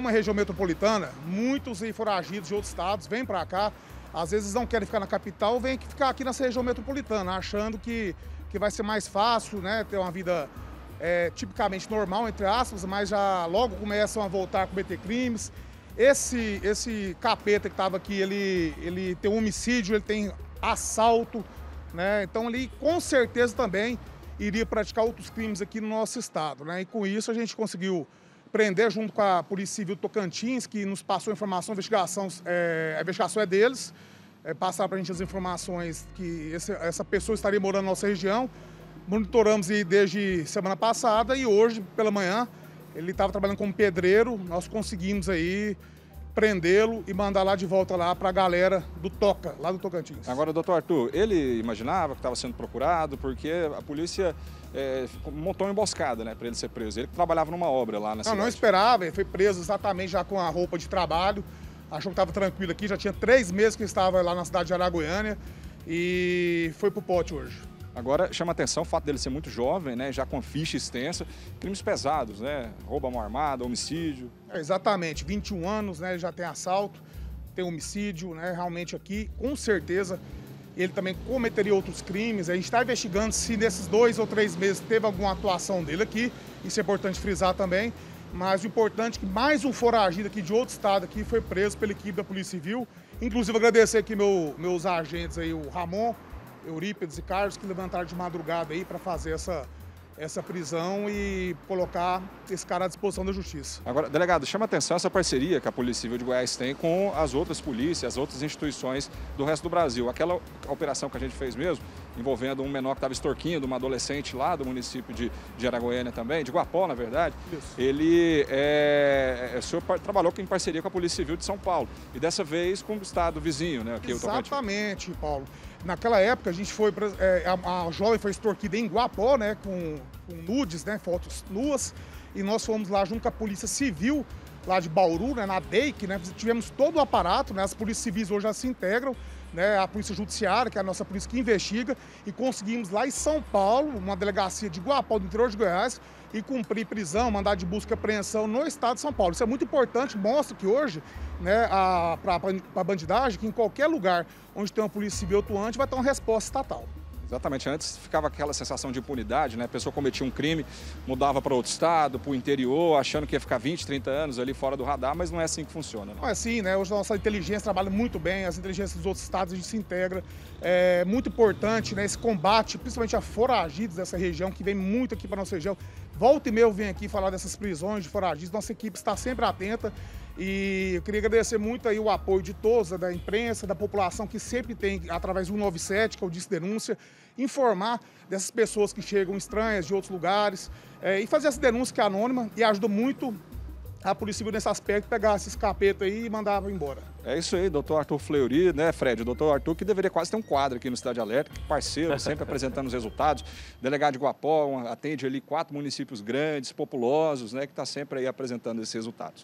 Uma região metropolitana, muitos foragidos de outros estados vêm para cá, às vezes não querem ficar na capital, vêm ficar aqui nessa região metropolitana, achando que, que vai ser mais fácil, né, ter uma vida é, tipicamente normal, entre aspas, mas já logo começam a voltar a cometer crimes. Esse, esse capeta que estava aqui, ele, ele tem um homicídio, ele tem assalto, né? Então ele com certeza também iria praticar outros crimes aqui no nosso estado, né? E com isso a gente conseguiu prender junto com a Polícia Civil Tocantins, que nos passou informação, a investigação, é, a investigação é deles, é, para a gente as informações que esse, essa pessoa estaria morando na nossa região. Monitoramos desde semana passada e hoje, pela manhã, ele estava trabalhando como pedreiro, nós conseguimos aí prendê-lo e mandar lá de volta lá para a galera do Toca, lá do Tocantins. Agora, doutor Arthur, ele imaginava que estava sendo procurado porque a polícia é, montou uma emboscada né, para ele ser preso. Ele trabalhava numa obra lá na não, cidade. Não, esperava, ele foi preso exatamente já com a roupa de trabalho, achou que estava tranquilo aqui, já tinha três meses que estava lá na cidade de Araguaiânia e foi pro pote hoje. Agora chama atenção o fato dele ser muito jovem, né, já com ficha extensa, crimes pesados, né, roubo à mão armada, homicídio. É, exatamente, 21 anos, né, já tem assalto, tem homicídio, né, realmente aqui, com certeza ele também cometeria outros crimes. A gente está investigando se nesses dois ou três meses teve alguma atuação dele aqui, isso é importante frisar também. Mas o importante é que mais um foragido aqui de outro estado aqui foi preso pela equipe da Polícia Civil. Inclusive agradecer aqui meu, meus agentes aí, o Ramon, Eurípides e Carlos, que levantaram de madrugada aí para fazer essa, essa prisão e colocar esse cara à disposição da justiça. Agora, delegado, chama atenção essa parceria que a Polícia Civil de Goiás tem com as outras polícias, as outras instituições do resto do Brasil. Aquela operação que a gente fez mesmo, envolvendo um menor que estava extorquindo uma adolescente lá do município de, de Aragoiânia também, de Guapó, na verdade, Isso. ele é, é, o senhor trabalhou em parceria com a Polícia Civil de São Paulo e dessa vez com o estado vizinho, né? Aqui, Exatamente, Paulo. Naquela época a gente foi, é, a, a, jovem foi extorquida em Guapó, né, com, com nudes, né, fotos nuas, e nós fomos lá junto com a Polícia Civil, lá de Bauru, né, na DEIC, né, tivemos todo o aparato, né, as polícias civis hoje já se integram, né, a Polícia Judiciária, que é a nossa polícia que investiga, e conseguimos lá em São Paulo, uma delegacia de Guapó, do interior de Goiás, e cumprir prisão, mandar de busca e apreensão no estado de São Paulo. Isso é muito importante, mostra que hoje, né, para a bandidagem, que em qualquer lugar onde tem uma polícia civil atuante, vai ter uma resposta estatal. Exatamente. Antes ficava aquela sensação de impunidade, né? A pessoa cometia um crime, mudava para outro estado, para o interior, achando que ia ficar 20, 30 anos ali fora do radar, mas não é assim que funciona. Não, não é assim, né? Hoje a nossa inteligência trabalha muito bem, as inteligências dos outros estados a gente se integra. É muito importante né, esse combate, principalmente a foragidos dessa região, que vem muito aqui para nossa região. Volta e meia eu venho aqui falar dessas prisões de foragidos, nossa equipe está sempre atenta e eu queria agradecer muito aí o apoio de todos, da imprensa, da população que sempre tem, através do 197, que é o Disque Denúncia, informar dessas pessoas que chegam estranhas de outros lugares é, e fazer essa denúncia que é anônima e ajuda muito a Polícia Civil nesse aspecto, pegar esses capetas aí e mandar embora. É isso aí, doutor Arthur Fleury, né, Fred? Doutor Arthur que deveria quase ter um quadro aqui no Cidade Alerta, parceiro, sempre apresentando os resultados. Delegado de Guapó, atende ali quatro municípios grandes, populosos, né, que está sempre aí apresentando esses resultados.